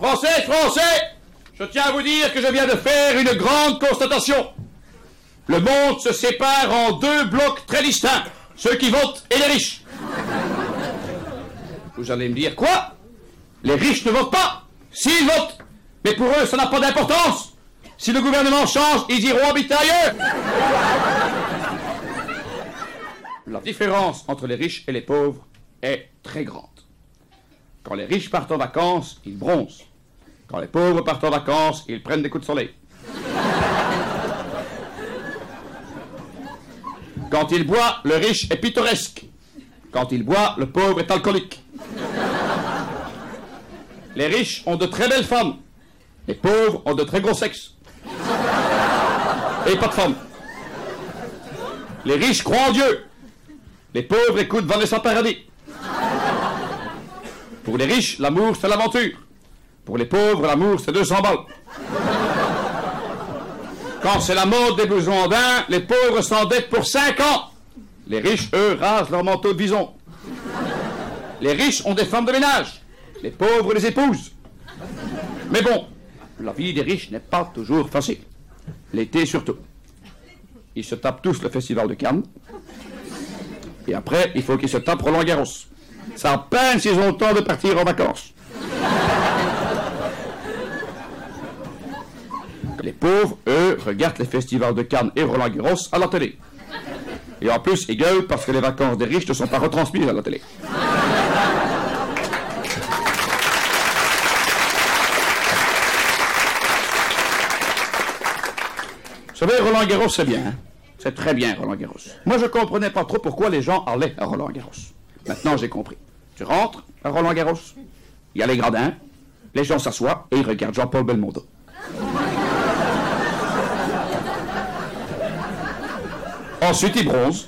Français, Français, je tiens à vous dire que je viens de faire une grande constatation. Le monde se sépare en deux blocs très distincts, ceux qui votent et les riches. Vous allez me dire quoi? Les riches ne votent pas S'ils votent Mais pour eux, ça n'a pas d'importance Si le gouvernement change, ils iront habiter ailleurs La différence entre les riches et les pauvres est très grande. Quand les riches partent en vacances, ils bronzent. Quand les pauvres partent en vacances, ils prennent des coups de soleil. Quand il boit, le riche est pittoresque. Quand il boit, le pauvre est alcoolique. Les riches ont de très belles femmes. Les pauvres ont de très gros sexes. Et pas de femmes. Les riches croient en Dieu. Les pauvres écoutent Vanessa Paradis. Pour les riches, l'amour, c'est l'aventure. Pour les pauvres, l'amour, c'est 200 balles. Quand c'est la mode des blousons d'un, les pauvres s'endettent pour 5 ans. Les riches, eux, rasent leur manteau de bison. Les riches ont des femmes de ménage. Les pauvres les épousent. Mais bon, la vie des riches n'est pas toujours facile. L'été surtout. Ils se tapent tous le festival de Cannes. Et après, il faut qu'ils se tapent Roland Garros. Ça peine s'ils ont le temps de partir en vacances. Pauvres, eux, regardent les festivals de Cannes et Roland Garros à la télé. Et en plus, ils gueulent parce que les vacances des riches ne sont pas retransmises à la télé. Vous savez, Roland Garros, c'est bien. hein. C'est très bien, Roland Garros. Moi, je comprenais pas trop pourquoi les gens allaient à Roland Garros. Maintenant, j'ai compris. Tu rentres à Roland Garros, il y a les gradins, les gens s'assoient et ils regardent Jean-Paul Belmondo. Ensuite, ils bronzent.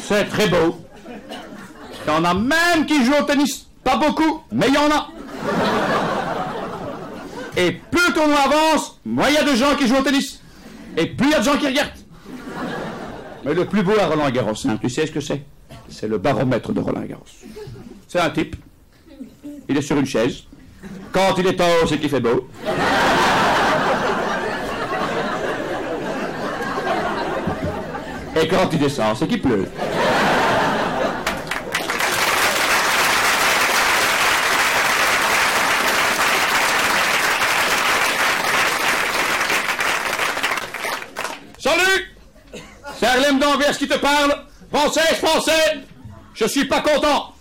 C'est très beau. Il y en a même qui jouent au tennis. Pas beaucoup, mais il y en a. Et plus le tournoi avance, moins il y a de gens qui jouent au tennis. Et plus il y a de gens qui regardent. Mais le plus beau à Roland Garros, hein, tu sais ce que c'est? C'est le baromètre de Roland Garros. C'est un type. Il est sur une chaise. Quand il est en haut, c'est qu'il fait beau. Et quand il descend, c'est qu'il pleut. Salut C'est Harlem d'Anvers qui te parle. Français, français, je suis pas content.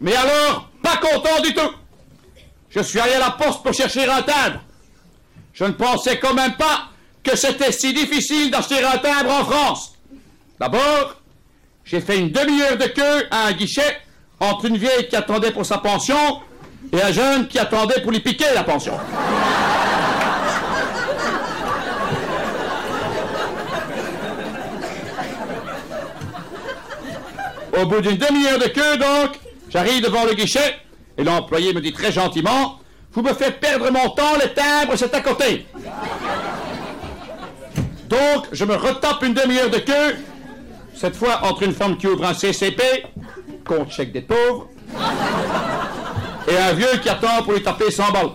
Mais alors, pas content du tout. Je suis allé à la poste pour chercher un timbre. Je ne pensais quand même pas que c'était si difficile d'acheter un timbre en France. D'abord, j'ai fait une demi-heure de queue à un guichet entre une vieille qui attendait pour sa pension et un jeune qui attendait pour lui piquer la pension. Au bout d'une demi-heure de queue, donc, j'arrive devant le guichet et l'employé me dit très gentiment Vous me faites perdre mon temps, le timbre, c'est à côté. Donc, je me retape une demi-heure de queue, cette fois entre une femme qui ouvre un CCP, compte chèque des pauvres, et un vieux qui attend pour lui taper 100 balles.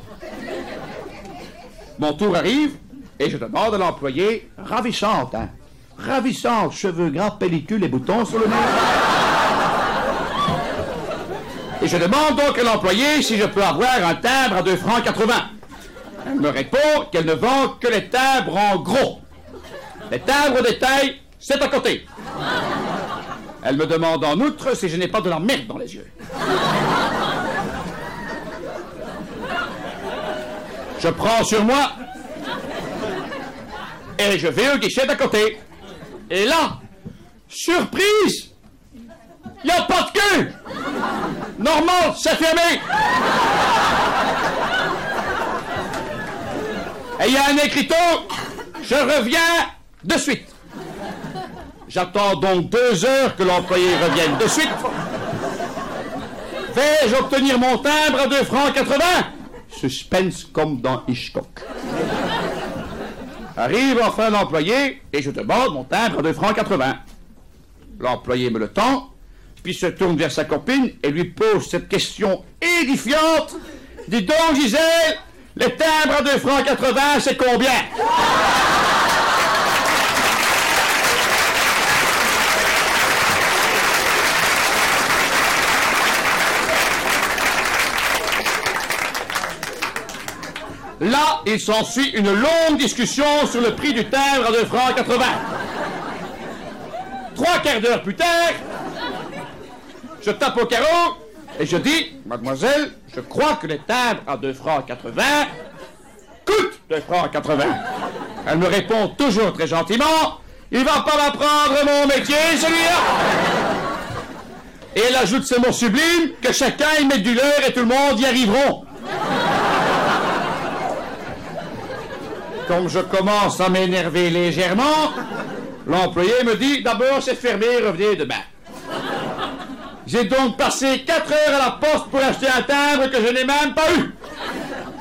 Mon tour arrive et je demande à l'employé Ravissante, hein Ravissante, cheveux gras, pellicule et boutons sur le nez. Et je demande donc à l'employé si je peux avoir un timbre à 2 francs 80. Elle me répond qu'elle ne vend que les timbres en gros. Les timbres au détail, c'est à côté. Elle me demande en outre si je n'ai pas de la merde dans les yeux. Je prends sur moi et je vais au guichet d'à côté. Et là, surprise, il n'y a pas de queue. Normal, c'est fermé. Et il y a un écriteau, je reviens de suite. J'attends donc deux heures que l'employé revienne de suite. Vais-je obtenir mon timbre à 2 francs 80 Suspense comme dans Hitchcock. Arrive enfin l'employé et je demande mon timbre à 2 francs 80. L'employé me le tend, puis se tourne vers sa copine et lui pose cette question édifiante. Dis donc, Gisèle, les timbres à 2 francs 80, c'est combien? Là, il s'ensuit une longue discussion sur le prix du timbre à 2 francs 80. Trois quarts d'heure plus tard, je tape au carreau et je dis, mademoiselle, je crois que les timbres à 2 francs 80 coûtent 2 francs 80. Elle me répond toujours très gentiment, il va pas m'apprendre mon métier, celui-là. Et elle ajoute ce mot sublime que chacun y met du leur et tout le monde y arriveront. Comme je commence à m'énerver légèrement, l'employé me dit d'abord c'est fermé, revenez demain. J'ai donc passé 4 heures à la poste pour acheter un timbre que je n'ai même pas eu.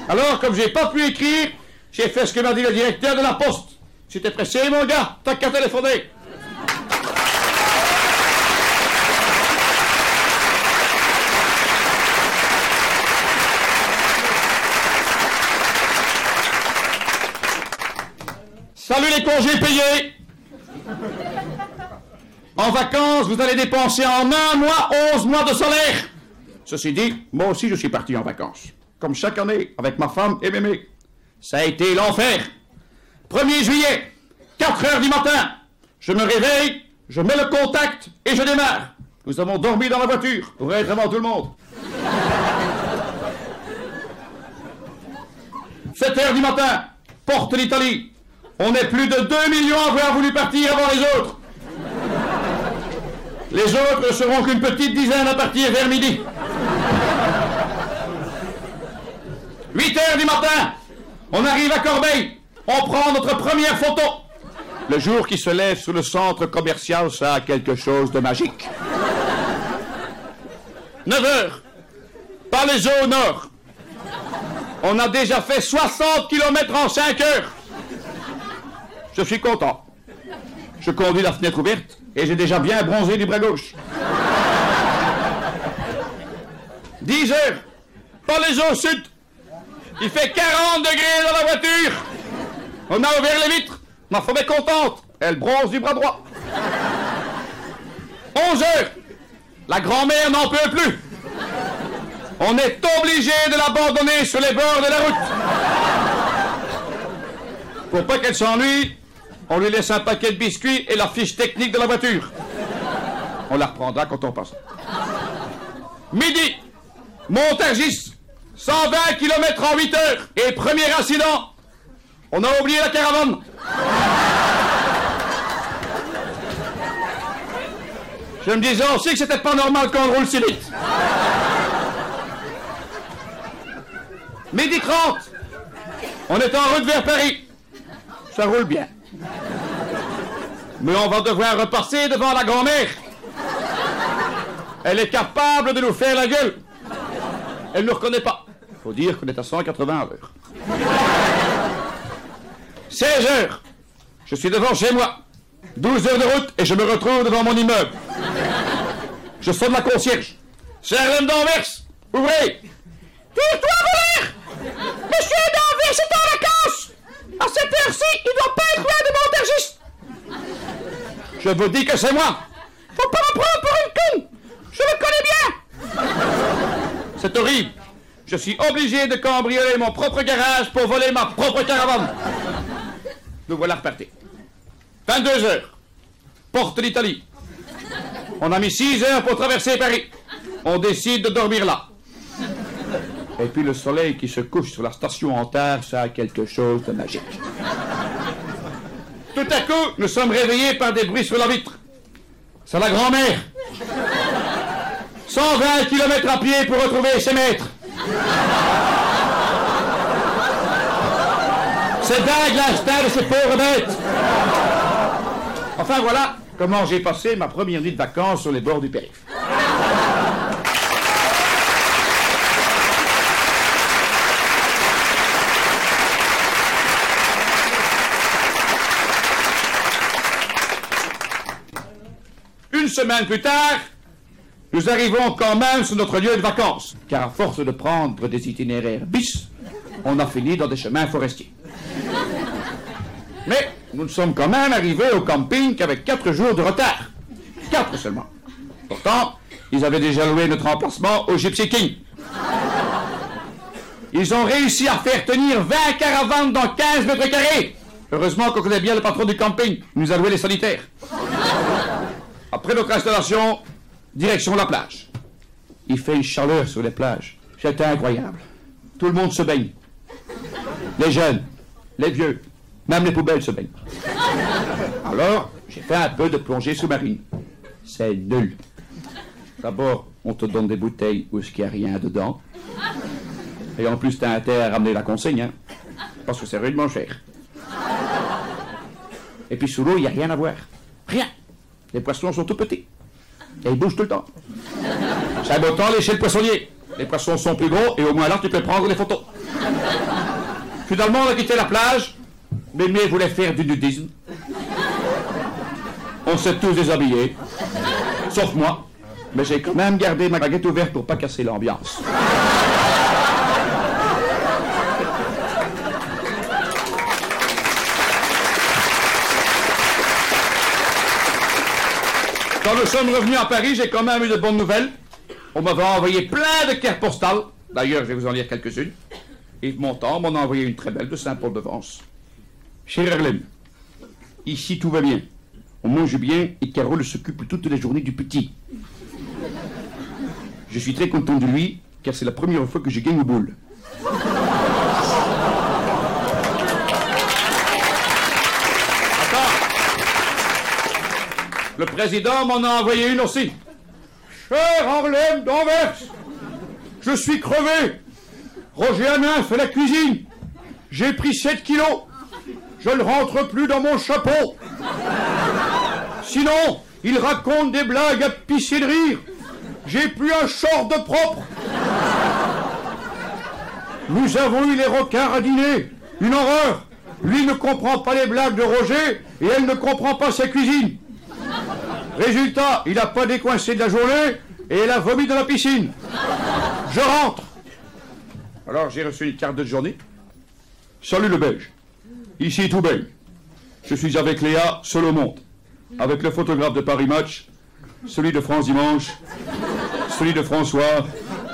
Alors, comme j'ai pas pu écrire, j'ai fait ce que m'a dit le directeur de la poste. C'était pressé, mon gars, t'as qu'à téléphoner. Salut les congés payés En vacances, vous allez dépenser en un mois 11 mois de salaire Ceci dit, moi aussi je suis parti en vacances. Comme chaque année, avec ma femme et mémé. Ça a été l'enfer 1er juillet, 4 heures du matin, je me réveille, je mets le contact et je démarre. Nous avons dormi dans la voiture pour être avant tout le monde. 7 heures du matin, porte l'Italie. On est plus de 2 millions à avoir voulu partir avant les autres. Les autres ne seront qu'une petite dizaine à partir vers midi. 8 heures du matin, on arrive à Corbeil. On prend notre première photo. Le jour qui se lève sous le centre commercial, ça a quelque chose de magique. 9 heures, Palaiso au nord. On a déjà fait 60 km en 5 heures. Je suis content. Je conduis la fenêtre ouverte et j'ai déjà bien bronzé du bras gauche. 10 heures, Palaiso au sud. Il fait 40 degrés dans la voiture. On a ouvert les vitres. Ma femme est contente. Elle bronze du bras droit. 11 heures. La grand-mère n'en peut plus. On est obligé de l'abandonner sur les bords de la route. Pour pas qu'elle s'ennuie, on lui laisse un paquet de biscuits et la fiche technique de la voiture. On la reprendra quand on passe. Midi, Montargis, 120 km en 8 heures. Et premier incident, on a oublié la caravane. Je me disais aussi que c'était pas normal qu'on roule si vite. Midi 30, on est en route vers Paris. Ça roule bien. Mais on va devoir repasser devant la grand-mère. Elle est capable de nous faire la gueule. Elle ne nous reconnaît pas. Faut dire qu'on est à 180 à l'heure. 16 heures. Je suis devant chez moi. 12 heures de route et je me retrouve devant mon immeuble. Je sonne la concierge. Charlène d'Anvers, ouvrez. Tire-toi, voleur Monsieur d'Anvers est en vacances À cette heure-ci, il doit pas être loin de Montargis Je vous dis que c'est moi Faut pas me prendre pour une con Je le connais bien C'est horrible Je suis obligé de cambrioler mon propre garage pour voler ma propre caravane nous voilà repartis. 22 heures. Porte l'Italie. On a mis 6 heures pour traverser Paris. On décide de dormir là. Et puis le soleil qui se couche sur la station en terre, ça a quelque chose de magique. Tout à coup, nous sommes réveillés par des bruits sur la vitre. C'est la grand-mère. 120 km à pied pour retrouver ses maîtres. C'est dingue l'instinct de ces pauvres bêtes. Enfin voilà comment j'ai passé ma première nuit de vacances sur les bords du périph'. Semaine plus tard, nous arrivons quand même sur notre lieu de vacances, car à force de prendre des itinéraires bis, on a fini dans des chemins forestiers. Mais nous sommes quand même arrivés au camping qu'avec quatre jours de retard. Quatre seulement. Pourtant, ils avaient déjà loué notre emplacement au Gypsy King. Ils ont réussi à faire tenir 20 caravanes dans 15 mètres carrés. Heureusement qu'on connaît bien le patron du camping. Nous a loué les solitaires. Après notre installation, direction la plage. Il fait une chaleur sur les plages. C'était incroyable. Tout le monde se baigne. Les jeunes, les vieux, même les poubelles se baignent. Alors, j'ai fait un peu de plongée sous-marine. C'est nul. D'abord, on te donne des bouteilles où il n'y a rien dedans. Et en plus, t'as intérêt à ramener la consigne, hein, parce que c'est rudement cher. Et puis sous l'eau, il n'y a rien à voir. Rien. Les poissons sont tout petits. Et ils bougent tout le temps. C'est un beau temps chez le poissonnier. Les poissons sont plus gros et au moins là, tu peux prendre des photos. Finalement, on a quitté la plage. Mémé voulait faire du nudisme. On s'est tous déshabillés. Sauf moi. Mais j'ai quand même gardé ma baguette ouverte pour pas casser l'ambiance. Quand nous sommes revenus à Paris, j'ai quand même eu de bonnes nouvelles. On m'avait envoyé plein de cartes postales. D'ailleurs, je vais vous en lire quelques-unes. Yves Montand m'en a envoyé une très belle de Saint-Paul-de-Vence. Cher Erlem, ici tout va bien. On mange bien et Carole s'occupe toutes les journées du petit. Je suis très content de lui, car c'est la première fois que je gagne au boule. Le président m'en a envoyé une aussi. Cher Harlem d'Anvers, je suis crevé. Roger Hanin fait la cuisine. J'ai pris 7 kilos. Je ne rentre plus dans mon chapeau. Sinon, il raconte des blagues à pisser de rire. J'ai plus un short de propre. Nous avons eu les rocards à dîner. Une horreur. Lui ne comprend pas les blagues de Roger et elle ne comprend pas sa cuisine. Résultat, il n'a pas décoincé de la journée et elle a vomi dans la piscine. Je rentre. Alors j'ai reçu une carte de journée. Salut le Belge. Ici tout baigne. Je suis avec Léa, seul au monde. Avec le photographe de Paris Match, celui de France Dimanche, celui de François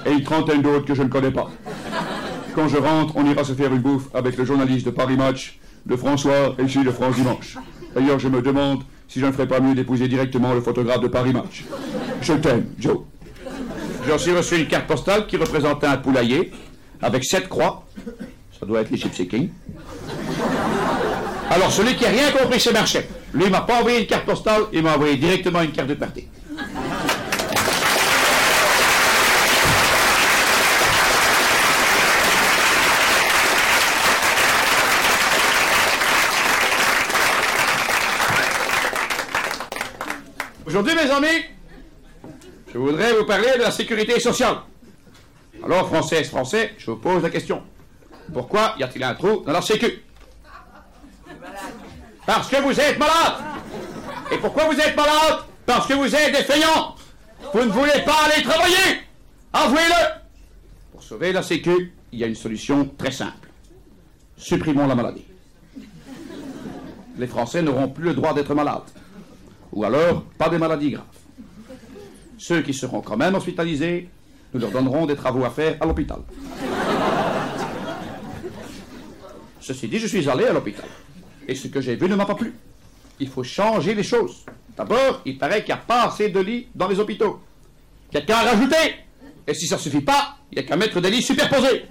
et une trentaine d'autres que je ne connais pas. Quand je rentre, on ira se faire une bouffe avec le journaliste de Paris Match, de François et celui de France Dimanche. D'ailleurs, je me demande si je ne ferais pas mieux d'épouser directement le photographe de Paris Match. Je t'aime, Joe. J'ai aussi reçu une carte postale qui représentait un poulailler avec sept croix. Ça doit être les King. Alors, celui qui n'a rien compris, c'est Marchais. Lui, il m'a pas envoyé une carte postale, il m'a envoyé directement une carte de parti. Aujourd'hui, mes amis, je voudrais vous parler de la sécurité sociale. Alors, Françaises, Français, je vous pose la question. Pourquoi y a-t-il un trou dans la sécu? Parce que vous êtes malade. Et pourquoi vous êtes malade Parce que vous êtes défaillant. Vous ne voulez pas aller travailler. Avouez-le. Pour sauver la sécu, il y a une solution très simple. Supprimons la maladie. Les Français n'auront plus le droit d'être malades. Ou alors, pas des maladies graves. Ceux qui seront quand même hospitalisés, nous leur donnerons des travaux à faire à l'hôpital. Ceci dit, je suis allé à l'hôpital. Et ce que j'ai vu ne m'a pas plu. Il faut changer les choses. D'abord, il paraît qu'il n'y a pas assez de lits dans les hôpitaux. Quelqu'un a rajouté. Et si ça ne suffit pas, il n'y a qu'à mettre des lits superposés.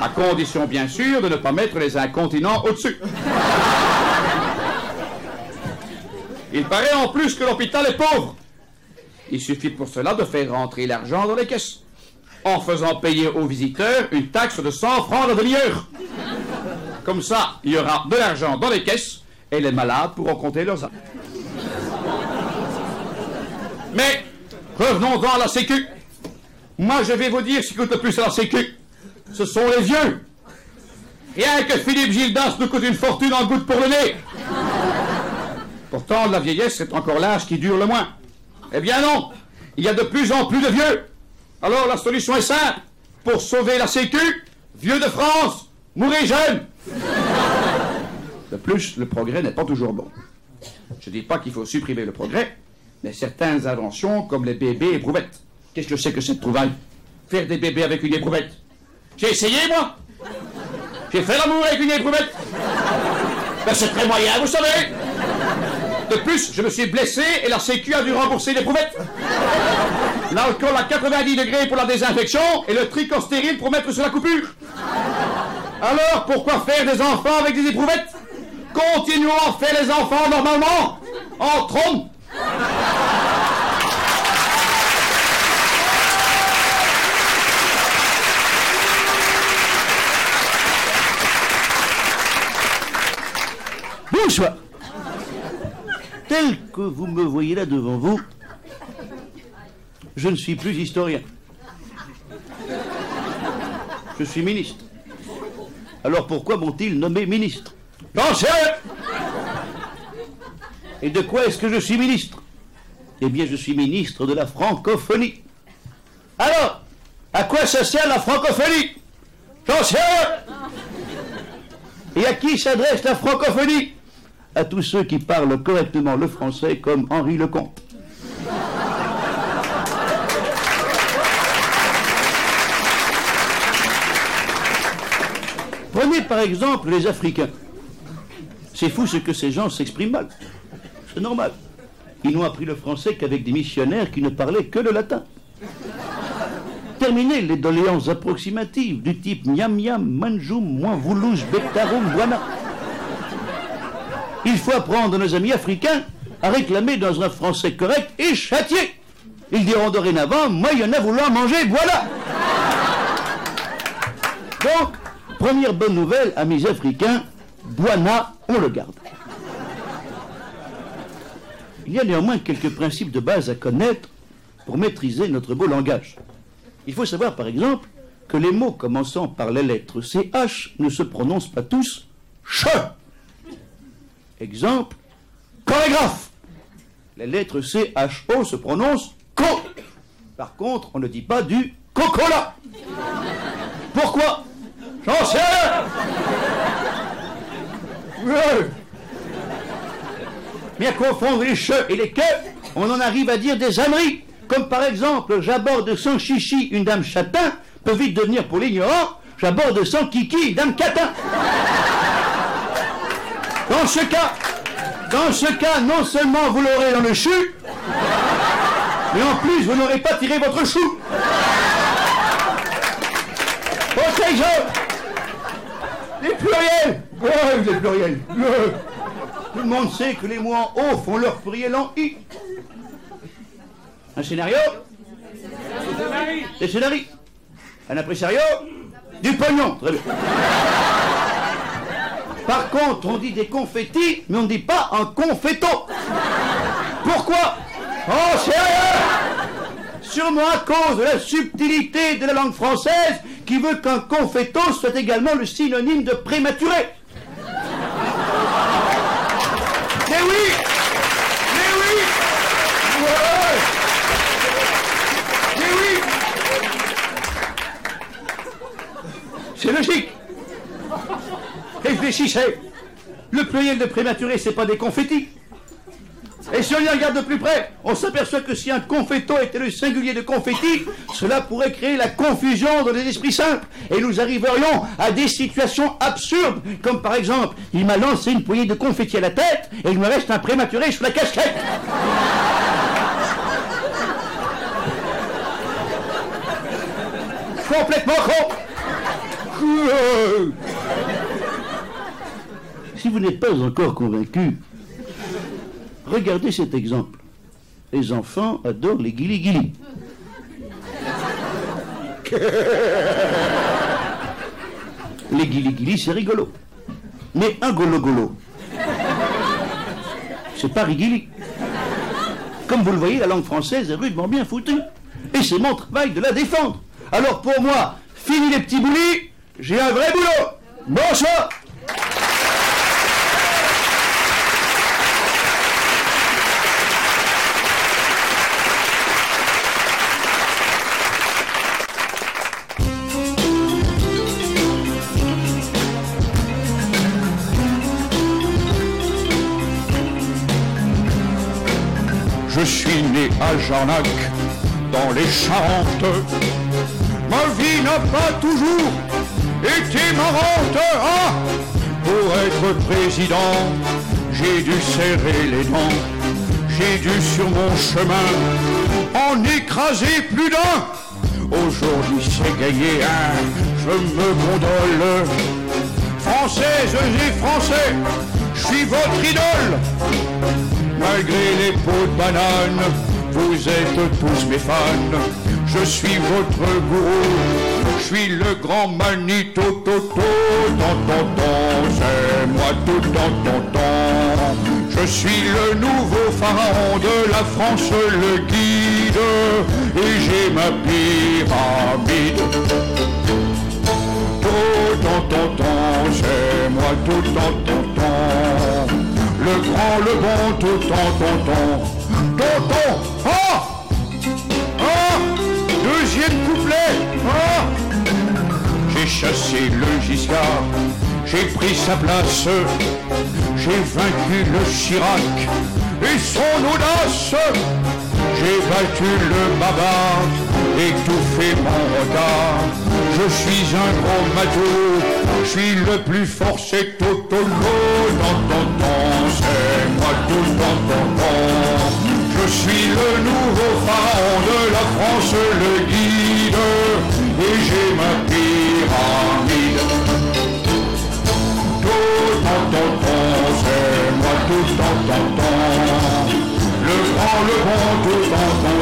À condition, bien sûr, de ne pas mettre les incontinents au-dessus. Il paraît en plus que l'hôpital est pauvre. Il suffit pour cela de faire rentrer l'argent dans les caisses, en faisant payer aux visiteurs une taxe de 100 francs la demi-heure. Comme ça, il y aura de l'argent dans les caisses et les malades pourront compter leurs argent. Mais revenons-en à la Sécu. Moi, je vais vous dire ce qui coûte le plus à la Sécu. Ce sont les vieux. Rien que Philippe Gildas nous coûte une fortune en goutte pour le nez. Pourtant, la vieillesse, c'est encore l'âge qui dure le moins. Eh bien non, Il y a de plus en plus de vieux. Alors la solution est simple. Pour sauver la Sécu, vieux de France, mourrez jeune. De plus, le progrès n'est pas toujours bon. Je ne dis pas qu'il faut supprimer le progrès, mais certaines inventions, comme les bébés éprouvettes. Qu'est-ce que c'est que cette trouvaille Faire des bébés avec une éprouvette. J'ai essayé, moi J'ai fait l'amour avec une éprouvette. Ben, c'est très moyen, vous savez De plus, je me suis blessé et la Sécu a dû rembourser l'éprouvette. L'alcool à 90 degrés pour la désinfection et le tricot pour mettre sur la coupure. Alors, pourquoi faire des enfants avec des éprouvettes? Continuons à faire les enfants normalement, en trompe. Bonsoir. Tel que vous me voyez là devant vous, je ne suis plus historien. Je suis ministre. Alors pourquoi m'ont-ils nommé ministre? Pensez Et de quoi est-ce que je suis ministre? Eh bien, je suis ministre de la francophonie. Alors, à quoi ça sert la francophonie? Pensez Et à qui s'adresse la francophonie? À tous ceux qui parlent correctement le français comme Henri Lecomte. Prenez par exemple les Africains. C'est fou ce que ces gens s'expriment mal. C'est normal. Ils n'ont appris le français qu'avec des missionnaires qui ne parlaient que le latin. Terminez les doléances approximatives du type miam miam, manjoum, moins voulouge, bectarum, voilà. Il faut apprendre nos amis africains à réclamer dans un français correct et châtier. Ils diront dorénavant, moi il y en a vouloir manger, voilà. Donc, Première bonne nouvelle, amis africains, Boana, on le garde. Il y a néanmoins quelques principes de base à connaître pour maîtriser notre beau langage. Il faut savoir par exemple que les mots commençant par la lettre CH ne se prononcent pas tous CH. Exemple, chorégraphe. La lettre CHO se prononce CO. Par contre, on ne dit pas du cocola. Pourquoi? J'en sais Mais à confondre les cheveux et les queues, on en arrive à dire des âneries. Comme par exemple, j'aborde sans chichi une dame châtain, peut vite devenir pour l'ignorant, j'aborde sans kiki une dame catin. Dans ce cas, dans ce cas, non seulement vous l'aurez dans le chou, mais en plus vous n'aurez pas tiré votre chou. Les pluriels Ouais, les pluriels Tout le monde sait que les mots en O font leur pluriel en I. Un scénario Des scénarii. Un impresario Du pognon. Très bien. Par contre, on dit des confettis, mais on ne dit pas un confetto. Pourquoi? Oh, sérieux Sûrement à cause de la subtilité de la langue française qui veut qu'un confetto soit également le synonyme de prématuré. Mais oui Mais oui Mais oui C'est logique Le pluriel de prématuré, c'est pas des confettis et si on y regarde de plus près, on s'aperçoit que si un confetto était le singulier de confetti, cela pourrait créer la confusion dans les esprits simples. Et nous arriverions à des situations absurdes, comme par exemple, il m'a lancé une poignée de confetti à la tête et il me reste un prématuré sur la casquette. Complètement con. Si vous n'êtes pas encore convaincu, Regardez cet exemple. Les enfants adorent les guili-guili. les guili-guili, c'est rigolo. Mais un golo-golo, c'est pas rigili. Comme vous le voyez, la langue française est rudement bien foutue. Et c'est mon travail de la défendre. Alors pour moi, fini les petits boulis, j'ai un vrai boulot. Bonsoir Je suis né à Jarnac, dans les Charentes. Ma vie n'a pas toujours été marrante. Ah Pour être président, j'ai dû serrer les dents. J'ai dû sur mon chemin en écraser plus d'un. Aujourd'hui c'est gagné, hein, je me condole. Françaises et Français, je suis votre idole. Malgré les pots de banane, vous êtes tous mes fans. Je suis votre gourou, je suis le grand Manito Toto. c'est moi tout temps, Je suis le nouveau pharaon de la France, le guide, et j'ai ma pyramide. Tout c'est moi tout temps, Le grand, le bon, tout temps, Tonton, oh Deuxième couplet oh J'ai chassé le Giscard, j'ai pris sa place, j'ai vaincu le Chirac et son audace. J'ai battu le baba, étouffé mon regard. Je suis un gros matou, je suis le plus fort, c'est tout au dans c'est moi tout dans je suis le nouveau pharaon de la France, le guide, et j'ai ma pyramide. Tout en c'est moi tout en. Le grand, le bon, tout en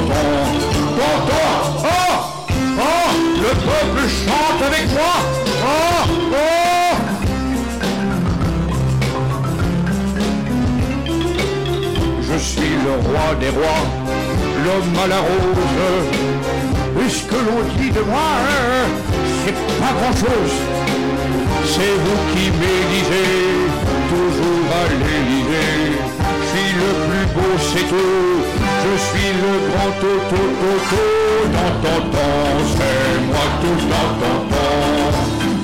le peuple chante avec moi. Oh, oh. Je suis le roi des rois, l'homme à la rose. Et ce que l'on dit de moi, c'est pas grand-chose. C'est vous qui m'élisez, toujours à l'Élysée. Je suis le plus beau, c'est tout. Je suis le grand toto toto temps. C'est moi tout ton temps.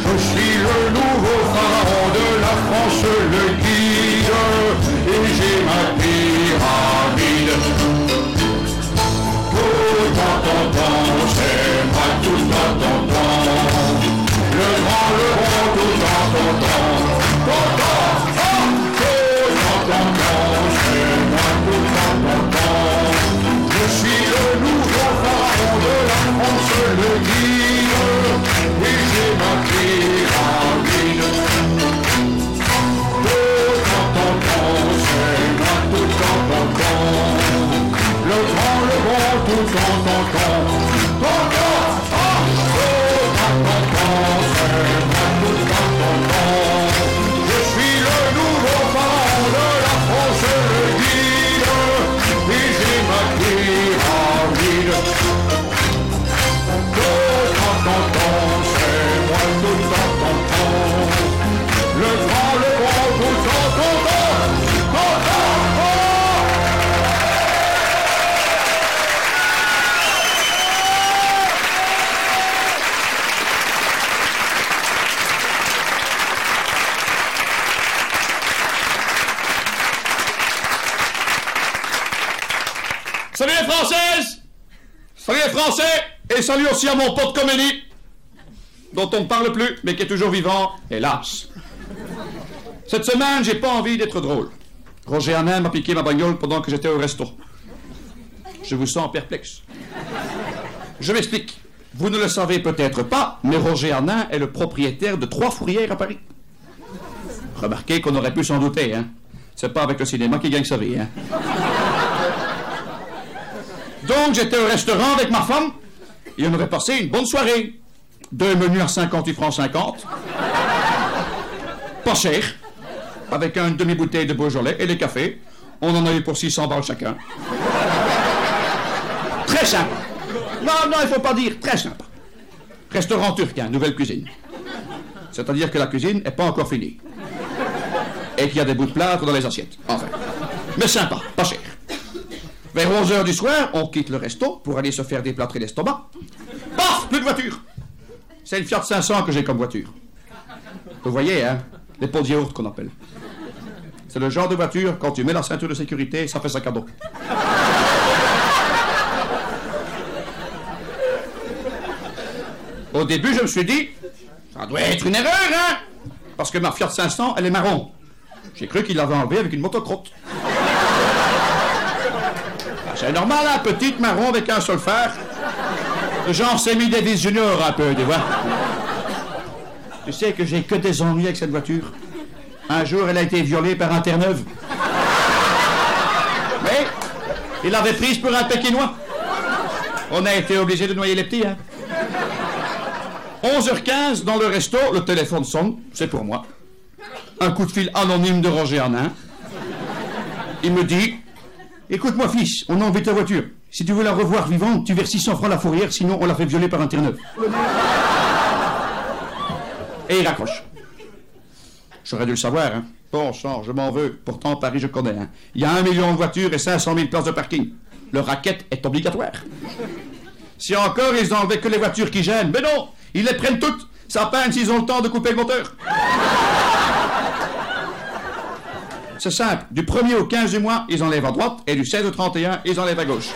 Je suis le nouveau pharaon de la France, le guide et j'ai ma pyramide. Tout en temps, c'est moi tout en temps. Le aussi à mon pote comédie dont on ne parle plus, mais qui est toujours vivant, hélas. Cette semaine, j'ai pas envie d'être drôle. Roger Hanin m'a piqué ma bagnole pendant que j'étais au resto. Je vous sens perplexe. Je m'explique. Vous ne le savez peut-être pas, mais Roger Hanin est le propriétaire de trois fourrières à Paris. Remarquez qu'on aurait pu s'en douter, hein. C'est pas avec le cinéma qui gagne sa vie, hein. Donc, j'étais au restaurant avec ma femme et on aurait passé une bonne soirée. Deux menus à 58 francs 50. Pas cher. Avec un demi-bouteille de Beaujolais et les cafés. On en a eu pour 600 balles chacun. Très sympa. Non, non, il faut pas dire très sympa. Restaurant turquin, nouvelle cuisine. C'est-à-dire que la cuisine n'est pas encore finie. Et qu'il y a des bouts de plâtre dans les assiettes. Enfin. Mais sympa, pas cher. Vers 11h du soir, on quitte le resto pour aller se faire déplâtrer l'estomac. Paf Plus de voiture C'est une Fiat 500 que j'ai comme voiture. Vous voyez, hein Les pots de yaourt qu'on appelle. C'est le genre de voiture, quand tu mets la ceinture de sécurité, ça fait sac à. Au début, je me suis dit, ça doit être une erreur, hein Parce que ma Fiat 500, elle est marron. J'ai cru qu'il l'avait enlevée avec une motocrotte. C'est normal, hein, petite marron avec un seul fer. Genre semi Davis Junior un peu, tu vois. Tu sais que j'ai que des ennuis avec cette voiture. Un jour, elle a été violée par un Terre-Neuve. Mais, il l'avait prise pour un Pékinois. On a été obligé de noyer les petits, hein. 11h15, dans le resto, le téléphone sonne, c'est pour moi. Un coup de fil anonyme de Roger Hanin. Il me dit Écoute-moi, fils, on a de ta voiture. Si tu veux la revoir vivante, tu verses 600 francs la fourrière, sinon on la fait violer par un Terre-Neuve. Et il raccroche. J'aurais dû le savoir, hein. Bon sang, je m'en veux. Pourtant, Paris, je connais, hein. Il y a un million de voitures et 500 000 places de parking. Le racket est obligatoire. Si encore ils enlevaient que les voitures qui gênent. Mais non, ils les prennent toutes. Ça peine s'ils ont le temps de couper le moteur. C'est simple. Du 1er au 15 du mois, ils enlèvent à droite et du 16 au 31, ils enlèvent à gauche.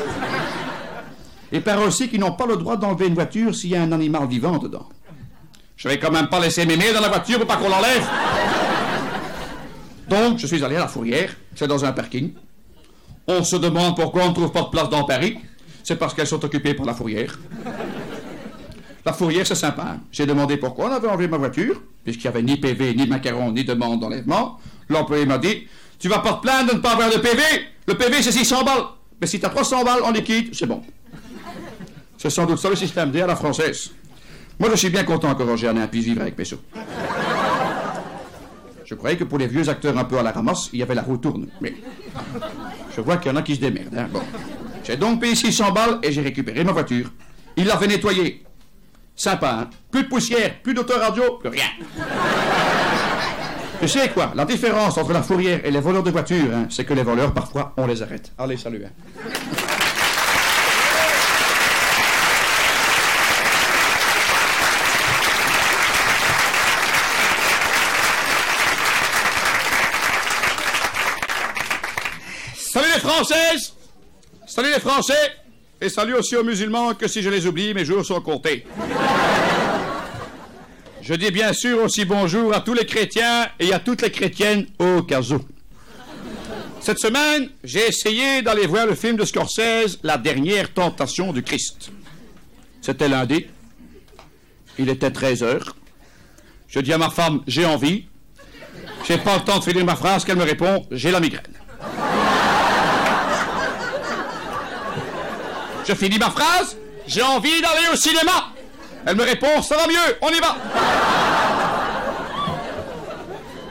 Il paraît aussi qu'ils n'ont pas le droit d'enlever une voiture s'il y a un animal vivant dedans. Je vais quand même pas laisser mémé dans la voiture pour pas qu'on l'enlève. Donc, je suis allé à la fourrière, c'est dans un parking. On se demande pourquoi on ne trouve pas de place dans Paris. C'est parce qu'elles sont occupées par la fourrière. La fourrière, c'est sympa. J'ai demandé pourquoi on avait enlevé ma voiture, puisqu'il n'y avait ni PV, ni macaron, ni demande d'enlèvement. L'employé m'a dit Tu vas pas te plaindre de ne pas avoir de PV Le PV, c'est 600 balles. Mais si tu as 300 balles en liquide, c'est bon. C'est sans doute ça le système D à la française. Moi, je suis bien content que Roger Hanin puisse vivre avec Pesso. Je croyais que pour les vieux acteurs un peu à la ramasse, il y avait la roue tourne. Mais je vois qu'il y en a qui se démerdent. hein. Bon. J'ai donc payé 600 balles et j'ai récupéré ma voiture. Il l'a fait nettoyer. Sympa, hein Plus de poussière, plus d'autoradio, plus rien. Tu sais quoi La différence entre la fourrière et les voleurs de voitures, hein, c'est que les voleurs, parfois, on les arrête. Allez, salut. hein. Salut les Françaises Salut les Français Et salut aussi aux musulmans que si je les oublie, mes jours sont comptés. Je dis bien sûr aussi bonjour à tous les chrétiens et à toutes les chrétiennes au cas où. Cette semaine, j'ai essayé d'aller voir le film de Scorsese, La dernière tentation du Christ. C'était lundi. Il était 13 heures. Je dis à ma femme, j'ai envie. J'ai pas le temps de finir ma phrase qu'elle me répond, j'ai la migraine. Je finis ma phrase, j'ai envie d'aller au cinéma. Elle me répond, ça va mieux, on y va.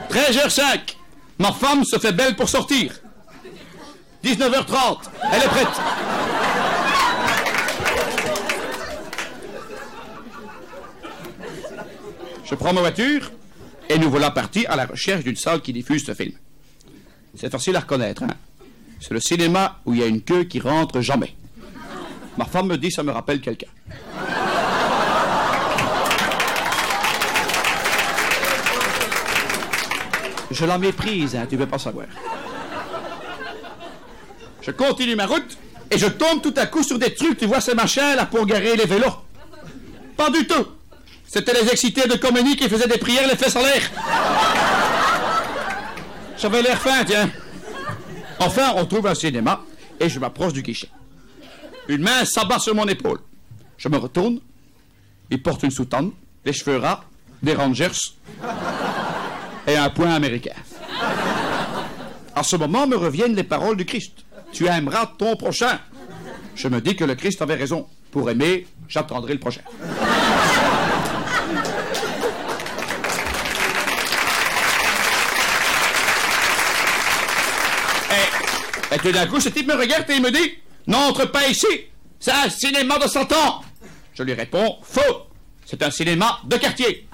13h05, ma femme se fait belle pour sortir. 19h30, elle est prête. Je prends ma voiture et nous voilà partis à la recherche d'une salle qui diffuse ce film. C'est facile à reconnaître, hein. C'est le cinéma où il y a une queue qui rentre jamais. Ma femme me dit ça me rappelle quelqu'un. Je la méprise, hein, tu veux pas savoir. Je continue ma route et je tombe tout à coup sur des trucs, tu vois ces machins là pour garer les vélos. Pas du tout. C'était les excités de comédie qui faisaient des prières les fesses en l'air. J'avais l'air fin, tiens. Enfin, on trouve un cinéma et je m'approche du guichet. Une main s'abat sur mon épaule. Je me retourne. Il porte une soutane, des cheveux ras, des Rangers et un point américain. À ce moment me reviennent les paroles du Christ. Tu aimeras ton prochain. Je me dis que le Christ avait raison. Pour aimer, j'attendrai le prochain. Et, et tout d'un coup, ce type me regarde et il me dit N'entre pas ici C'est un cinéma de 100 ans Je lui réponds Faux C'est un cinéma de quartier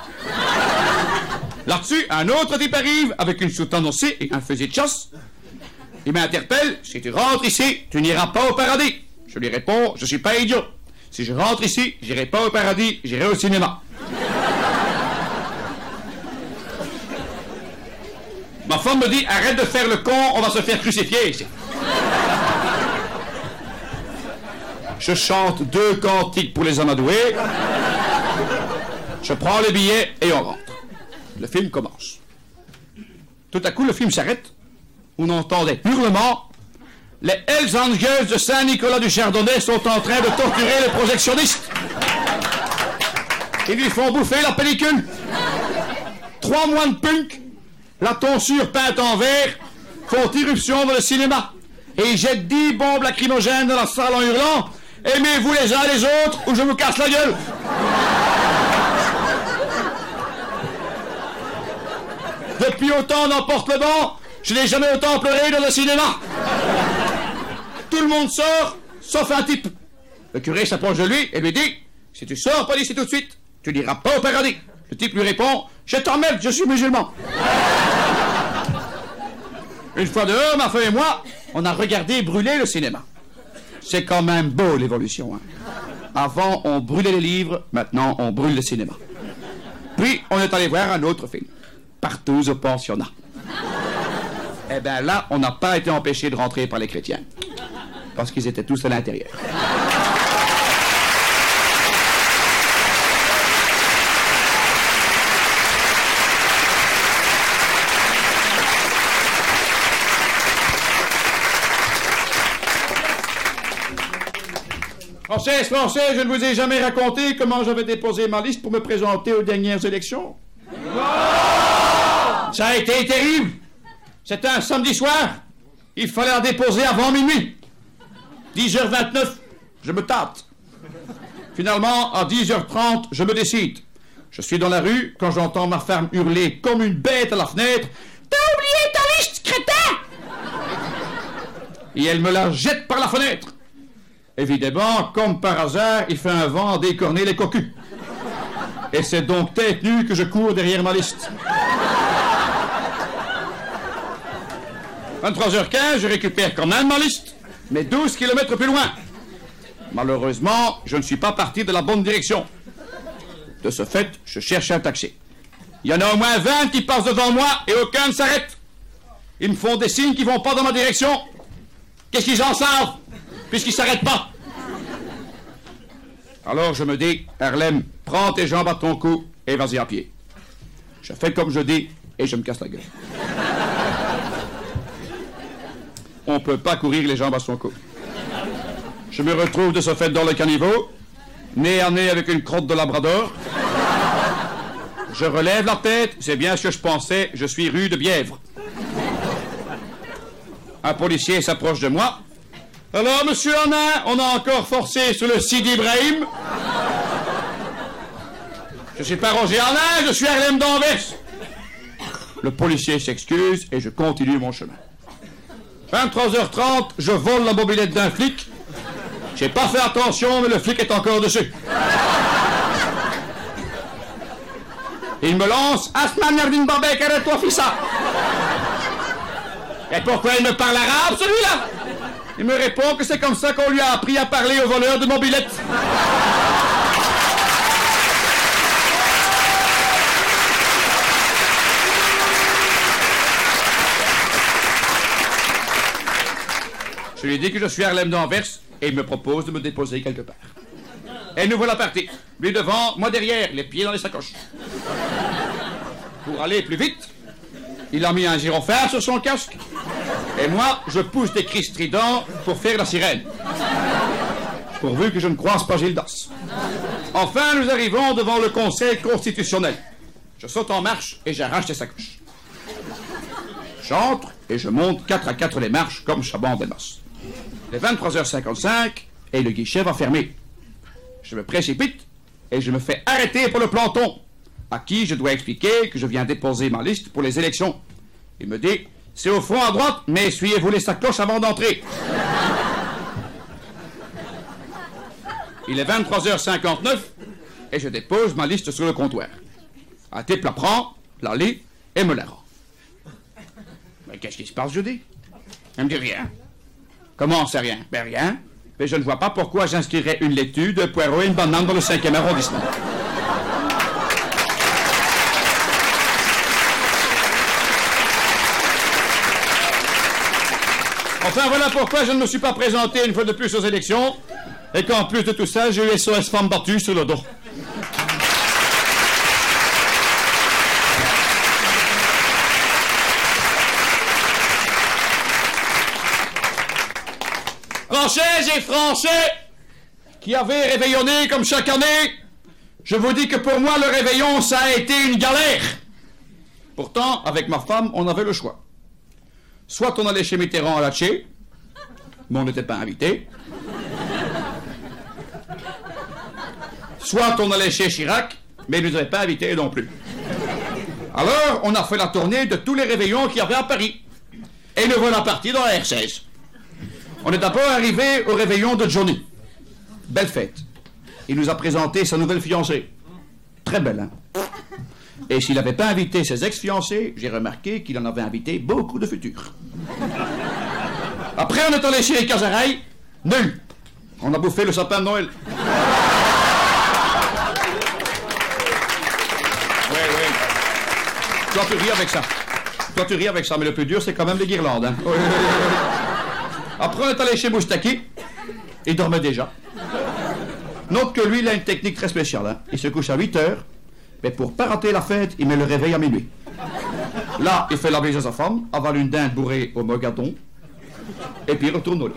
Là-dessus, un autre type arrive avec une aussi et un fusil de chasse. Il m'interpelle Si tu rentres ici, tu n'iras pas au paradis. Je lui réponds Je suis pas idiot. Si je rentre ici, j'irai pas au paradis, j'irai au cinéma. Ma femme me dit Arrête de faire le con, on va se faire crucifier ici. Je chante deux cantiques pour les amadoués. Je prends le billet et on rentre. Le film commence. Tout à coup, le film s'arrête. On entend des hurlements. Les Hells Angels de Saint-Nicolas du Chardonnay sont en train de torturer les projectionnistes. Ils lui font bouffer la pellicule. Trois mois de punk, la tonsure peinte en vert, font irruption dans le cinéma. Et ils jettent dix bombes lacrymogènes dans la salle en hurlant Aimez-vous les uns les autres ou je vous casse la gueule? Depuis autant n'emporte le vent, je n'ai jamais autant pleuré dans le cinéma. Tout le monde sort, sauf un type. Le curé s'approche de lui et lui dit Si tu sors pas d'ici tout de suite, tu n'iras pas au paradis. Le type lui répond Je t'emmerde, je suis musulman. Une fois dehors, ma femme et moi, on a regardé brûler le cinéma. C'est quand même beau l'évolution. Hein. Avant, on brûlait les livres, maintenant, on brûle le cinéma. Puis, on est allé voir un autre film partout au pensionnat. Eh bien là, on n'a pas été empêché de rentrer par les chrétiens. Parce qu'ils étaient tous à l'intérieur. Français, Français, je ne vous ai jamais raconté comment j'avais déposé ma liste pour me présenter aux dernières élections. Ça a été terrible. C'était un samedi soir. Il fallait la déposer avant minuit. 10h29, je me tâte. Finalement, à 10h30, je me décide. Je suis dans la rue quand j'entends ma femme hurler comme une bête à la fenêtre. T'as oublié ta liste, crétin Et elle me la jette par la fenêtre. Évidemment, comme par hasard, il fait un vent à décorner les cocus. Et c'est donc tête nue que je cours derrière ma liste. 23h15, je récupère quand même ma liste, mais 12 km plus loin. Malheureusement, je ne suis pas parti de la bonne direction. De ce fait, je cherche un taxi. Il y en a au moins 20 qui passent devant moi et aucun ne s'arrête. Ils me font des signes qui vont pas dans ma direction. Qu'est-ce qu'ils en savent, puisqu'ils s'arrêtent pas? Alors je me dis, Harlem, prends tes jambes à ton cou et vas-y à pied. Je fais comme je dis et je me casse la gueule on ne peut pas courir les jambes à son cou. Je me retrouve de ce fait dans le caniveau, nez à nez avec une crotte de labrador. Je relève la tête, c'est bien ce que je pensais, je suis rue de Bièvre. Un policier s'approche de moi. Alors, monsieur Anna, on a encore forcé sur le Sidi Ibrahim. Je suis pas Roger Anna, je suis Harlem d'Anvers. Le policier s'excuse et je continue mon chemin. 23h30, je vole la mobilette d'un flic. J'ai pas fait attention, mais le flic est encore dessus. Il me lance Asman Nerdin Babek, arrête-toi, fissa. Et pourquoi il me parle arabe, celui-là? Il me répond que c'est comme ça qu'on lui a appris à parler aux voleurs de mobilettes. Je lui dis que je suis Harlem d'Anvers et il me propose de me déposer quelque part. Et nous voilà partis. Lui devant, moi derrière, les pieds dans les sacoches. Pour aller plus vite, il a mis un gyrophare sur son casque. Et moi, je pousse des cris stridents pour faire la sirène. Pourvu que je ne croise pas Gildas. Enfin, nous arrivons devant le Conseil constitutionnel. Je saute en marche et j'arrache les sacoches. J'entre et je monte 4 à 4 les marches comme Chaban des Masses. Les 23h55 et le guichet va fermer. Je me précipite et je me fais arrêter pour le planton, à qui je dois expliquer que je viens déposer ma liste pour les élections. Il me dit C'est au fond à droite, mais essuyez-vous les sacoches avant d'entrer. Il est 23h59 et je dépose ma liste sur le comptoir. Un type la prend, la lit et me la rend. Mais qu'est-ce qui se passe, je dis? Elle me dit rien. Comment c'est rien? Ben rien. Mais je ne vois pas pourquoi j'inscrirais une laitue, de poireaux et une banane dans le 5e arrondissement. Enfin, voilà pourquoi je ne me suis pas présenté une fois de plus aux élections, et qu'en plus de tout ça, j'ai eu SOS femme battue sur le dos. Françaises et Français qui avaient réveillonné comme chaque année, je vous dis que pour moi, le réveillon, ça a été une galère. Pourtant, avec ma femme, on avait le choix. Soit on allait chez Mitterrand à la Tché, mais on n'était pas invité. Soit on allait chez Chirac, mais il ne nous avait pas invités non plus. Alors, on a fait la tournée de tous les réveillons qu'il y avait à Paris. Et nous voilà partis dans la R16. On est d'abord arrivé au réveillon de Johnny. Belle fête. Il nous a présenté sa nouvelle fiancée. Très belle, hein Et s'il n'avait pas invité ses ex-fiancés, j'ai remarqué qu'il en avait invité beaucoup de futurs. Après, on est allé chez les Casarailles. Nul. On a bouffé le sapin de Noël. Oui, oui. Toi, tu ris avec ça. Toi, tu ris avec ça, mais le plus dur, c'est quand même les guirlandes. Hein. Après, on est allé chez Moustaki. Il dormait déjà. Note que lui, il a une technique très spéciale. hein. Il se couche à 8 heures, mais pour pas rater la fête, il met le réveil à minuit. Là, il fait la bise à sa femme, avale une dinde bourrée au mogadon, et puis il retourne au lit.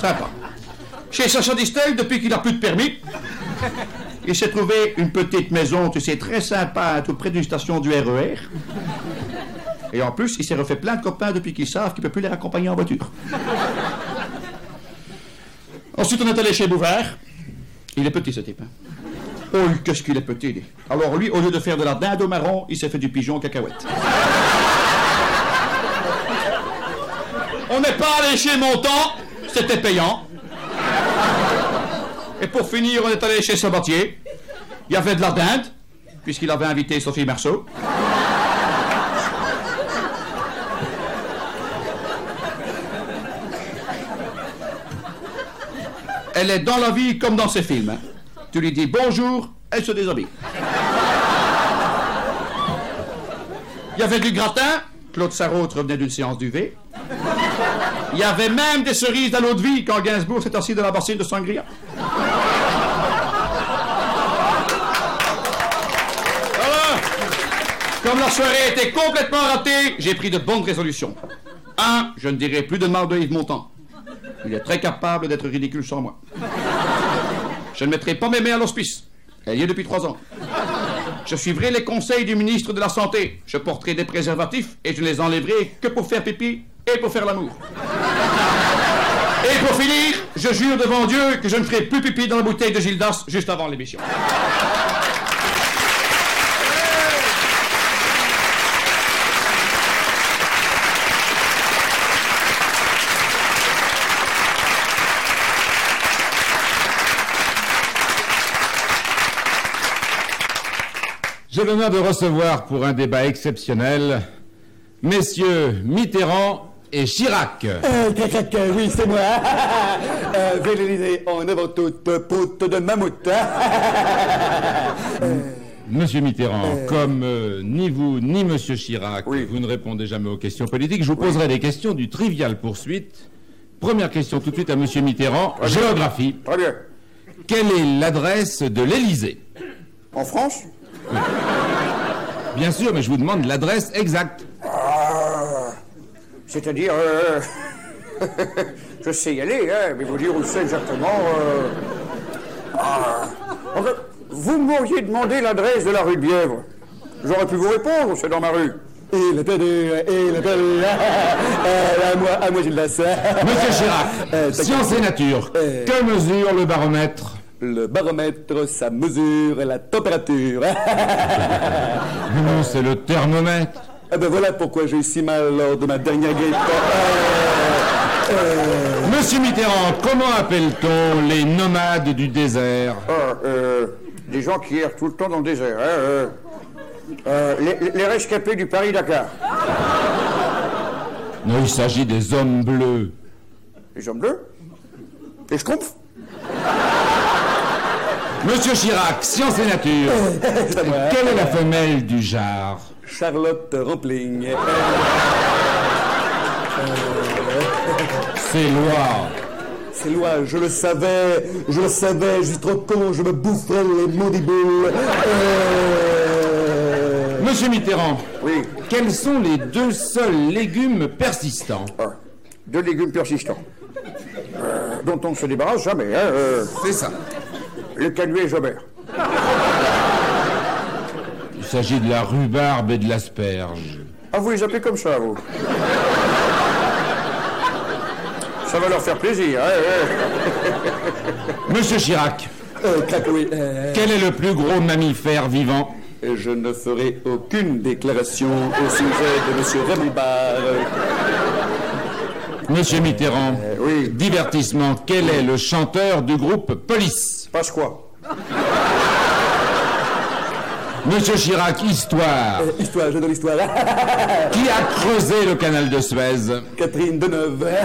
Sympa. Chez Sacha Distel, depuis qu'il n'a plus de permis, il s'est trouvé une petite maison, tu sais, très sympa, tout près d'une station du RER. Et en plus, il s'est refait plein de copains depuis qu'ils savent qu'il ne peut plus les raccompagner en voiture. Ensuite, on est allé chez Bouvard. Il est petit, ce type. hein. Oh, qu'est-ce qu'il est petit, lui. Alors, lui, au lieu de faire de la dinde au marron, il s'est fait du pigeon cacahuète. On n'est pas allé chez Montant, c'était payant. Et pour finir, on est allé chez Sabatier. Il y avait de la dinde, puisqu'il avait invité Sophie Marceau. Elle est dans la vie comme dans ses films. hein. Tu lui dis bonjour, elle se déshabille. Il y avait du gratin. Claude Sarraute revenait d'une séance d'UV. Il y avait même des cerises à l'eau de vie quand Gainsbourg s'est assis de la bassine de Sangria. Comme la soirée était complètement ratée, j'ai pris de bonnes résolutions. Un, je ne dirai plus de mal de Yves Montand. Il est très capable d'être ridicule sans moi. Je ne mettrai pas mes mains à l'hospice. Elle y est depuis trois ans. Je suivrai les conseils du ministre de la Santé. Je porterai des préservatifs et je ne les enlèverai que pour faire pipi et pour faire l'amour. Et pour finir, je jure devant Dieu que je ne ferai plus pipi dans la bouteille de Gildas juste avant l'émission. J'ai l'honneur de recevoir pour un débat exceptionnel messieurs Mitterrand et Chirac. Euh, euh, oui, c'est moi. euh, en avant toute poute de mammouth. Monsieur Mitterrand, comme euh, ni vous ni Monsieur Chirac, Oui. vous ne répondez jamais aux questions politiques, je vous poserai des questions du trivial poursuite. Première question tout de suite à Monsieur Mitterrand. Géographie. Très bien. Quelle est l'adresse de l'Élysée? En France? Bien sûr, mais je vous demande l'adresse exacte. C'est-à-dire, euh, je sais y aller, hein, mais vous dire où c'est exactement. euh, ah. En fait, vous m'auriez demandé l'adresse de la rue de Bièvre. J'aurais pu vous répondre, c'est dans ma rue. Il est perdu, il est perdu. à moi, à moi, Gildas. Monsieur Chirac, Euh, science et nature, Euh. que mesure le baromètre? Le baromètre, ça mesure la température. Non, c'est le thermomètre. Eh ben voilà pourquoi j'ai eu si mal lors de ma dernière grippe. Monsieur Mitterrand, comment appelle-t-on les nomades du désert? Ah, euh, des gens qui errent tout le temps dans le désert. hein, euh, euh, les, les rescapés du Paris-Dakar. Non, il s'agit des hommes bleus. Les hommes bleus? Les schtroumpfs? Monsieur Chirac, science et nature. Quelle est la femelle du jar Charlotte Rampling. C'est loi. C'est loi, je le savais, je le savais, je suis trop con, je me boufferais les maudits boules. Euh, Monsieur Mitterrand, Oui, quels sont les deux seuls légumes persistants? Ah, deux légumes persistants. dont on ne se débarrasse jamais. Hein, euh, C'est ça. Le canuet Jobert. Il s'agit de la rhubarbe et de l'asperge. Ah, vous les appelez comme ça, vous Ça va leur faire plaisir. Hein. Monsieur Chirac, Euh, Clacoué, euh, quel est le plus gros mammifère vivant? Je ne ferai aucune déclaration au sujet de Monsieur Barre. Monsieur Mitterrand, Euh, oui, divertissement, quel est le chanteur du groupe Police? Passe quoi Monsieur Chirac, histoire. Euh, histoire, je donne l'histoire. Qui a creusé le canal de Suez Catherine Deneuve.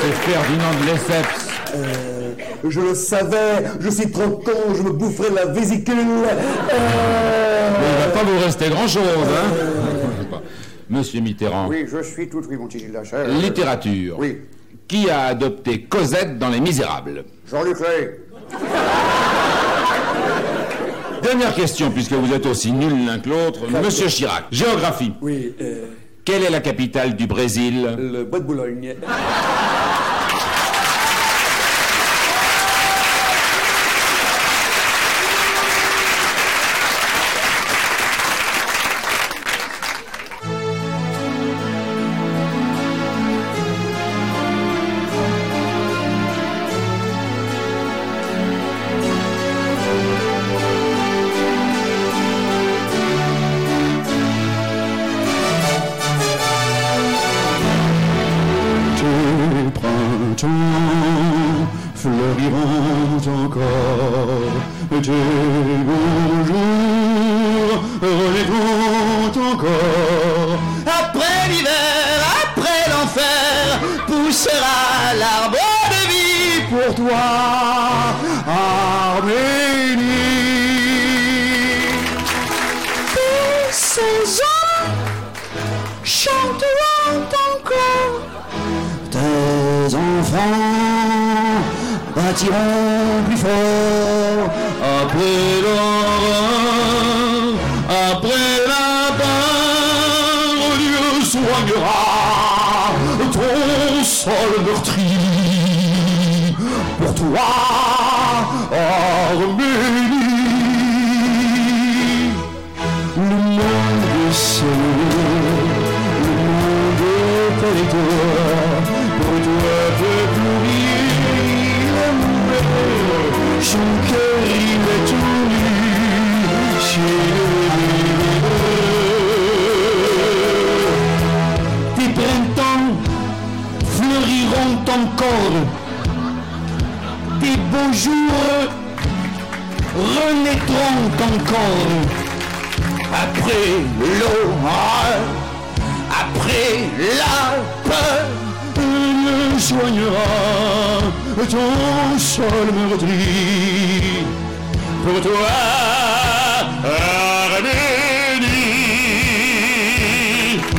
C'est Ferdinand de Lesseps. Euh, je le savais, je suis trop con, je me boufferai la vésicule. Euh, Mais il va pas vous rester grand-chose, hein Monsieur Mitterrand, Oui, je suis tout oui, mon petit littérature. Oui, Qui a adopté Cosette dans Les Misérables Jean-Luc. Dernière question, puisque vous êtes aussi nuls l'un que l'autre. Monsieur Chirac, géographie. oui, euh, Quelle est la capitale du Brésil le bois de Boulogne. Soignera ton sol meurtri. Pour toi, Arménie, le monde est le monde est avec toi, pour toi pourrir l'amour, encore, tes beaux jours renaîtront encore. Après l'orage, après la peur, ne soignera. Ton sol meurtri. Pour toi, Arménie,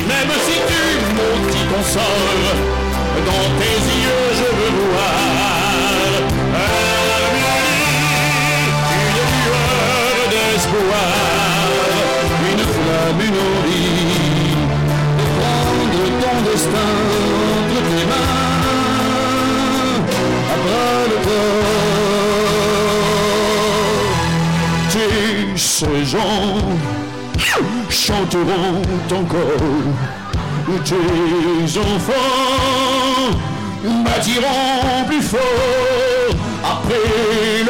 même si tu m'ôtis ton sort, envie de prendre ton destin entre tes mains, à bras le corps. Tes saisons chanteront encore, tes enfants bâtiront plus fort après